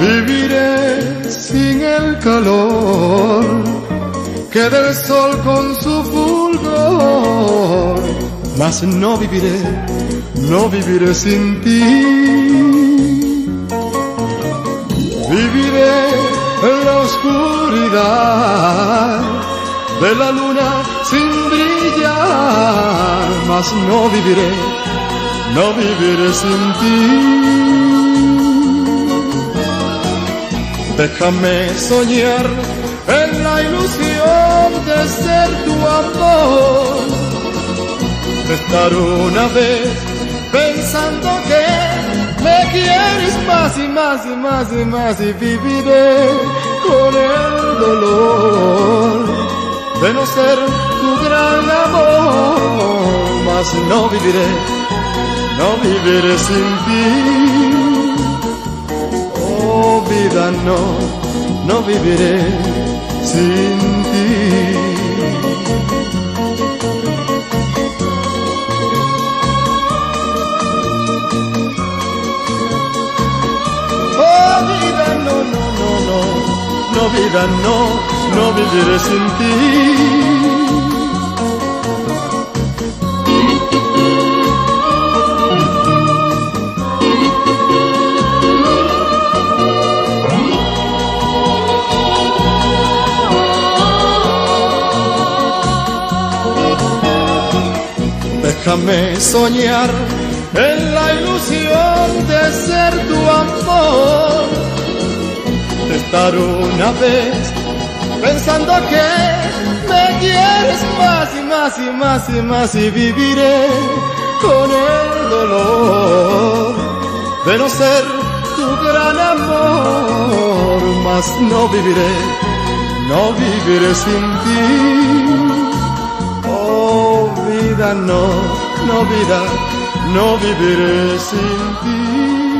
Viviré sin el calor que del sol con su fulgor, mas no viviré, no viviré sin ti. Viviré en la oscuridad de la luna sin brillar, mas no viviré, no viviré sin ti. Déjame soñar en la ilusión de ser tu amor, de estar una vez pensando que me quieres más y más y más y más y viviré con el dolor de no ser tu gran amor, mas no viviré, no viviré sin ti oh vida no, no viviré sin ti. Oh no, no viviré sin ti. Déjame soñar en la ilusión de ser tu amor, de estar una vez pensando que me quieres más y más y más y más y viviré con el dolor de no ser tu gran amor, mas no viviré, no viviré sin ti no viviré sin ti.